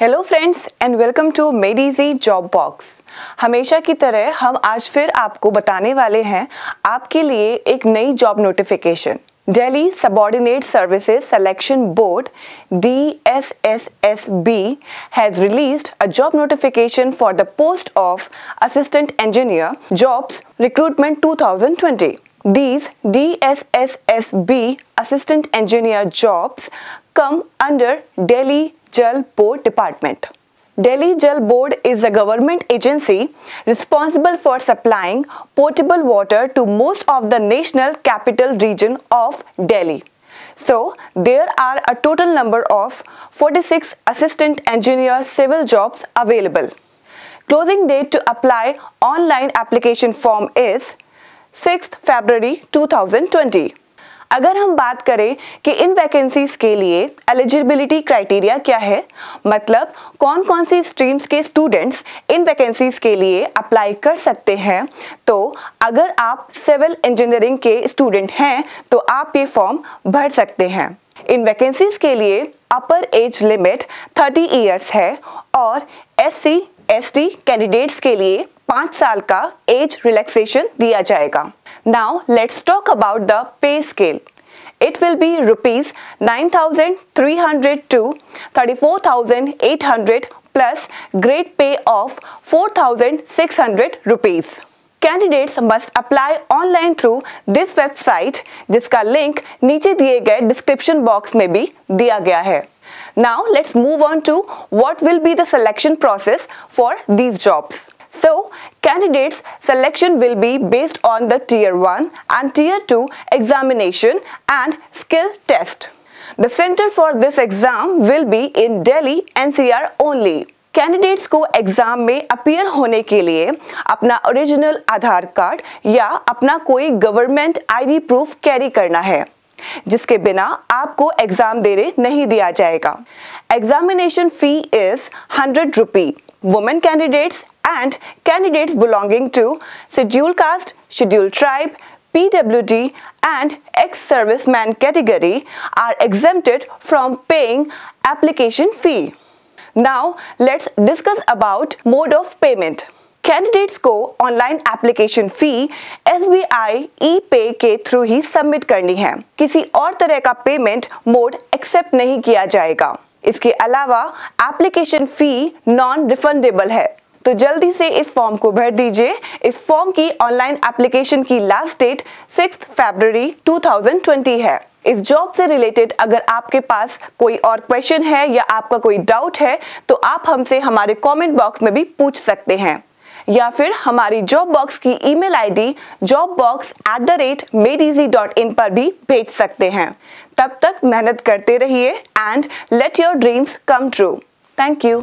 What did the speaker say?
Hello friends and welcome to मेडीजी job box हमेशा की तरह हम आज फिर आपको बताने वाले हैं आपके लिए एक नई job notification Delhi subordinate services selection board D S S S B has released a job notification for the post of assistant engineer jobs recruitment 2020 These DSSSB assistant engineer jobs come under Delhi Jal Board Department. Delhi Jal Board is a government agency responsible for supplying potable water to most of the national capital region of Delhi. So, there are a total number of 46 assistant engineer civil jobs available. Closing date to apply online application form is 6th February 2020. अगर हम बात करें कि इन vacancies के लिए eligibility criteria क्या है मतलब कौन कौन सी स्ट्रीम्स के स्टूडेंट्स इन वैकेंसीज के लिए अप्लाई कर सकते हैं तो अगर आप सिविल इंजीनियरिंग के स्टूडेंट हैं तो आप ये फॉर्म भर सकते हैं। इन वैकेंसीज के लिए अपर एज लिमिट 30 इयर्स है और एस सी कैंडिडेट्स के लिए पाँच साल का एज रिलैक्सेशन दिया जाएगा। Now let's talk about the pay scale. It will be rupees 9300 to 34800 plus grade pay of 4600 rupees. Candidates must apply online through this website जिसका लिंक नीचे दिए गए डिस्क्रिप्शन बॉक्स में भी दिया गया है Now let's move on to what will be the selection process for these jobs. So, candidates selection will be based on the tier 1 and tier 2 examination and skill test. The center for this exam will be in Delhi NCR only. Candidates को exam में appear होने के लिए अपना original आधार card या अपना कोई government ID proof carry करना है, जिसके बिना आपको एग्ज़ाम देने नहीं दिया जाएगा examination fee is hundred rupee women candidates and candidates belonging to scheduled caste, scheduled tribe, PWD and ex-serviceman category are exempted from paying application fee. Now let's discuss about mode of payment. Candidates को online application fee S B I e pay के through ही submit करनी है किसी और तरह का payment mode accept नहीं किया जाएगा इसके अलावा एप्लीकेशन फी नॉन रिफंडेबल है तो जल्दी से इस फॉर्म को भर दीजिए। इस फॉर्म की ऑनलाइन एप्लीकेशन की लास्ट डेट सिक्स फरवरी 2020 है। इस जॉब से रिलेटेड अगर आपके पास कोई और क्वेश्चन है या आपका कोई डाउट है तो आप हमसे हमारे कमेंट बॉक्स में भी पूछ सकते हैं। या फिर हमारी जॉब बॉक्स की email ID job box at the rate dot in पर भी भेज सकते हैं। तब तक मेहनत करते रहिए and let your dreams come true thank you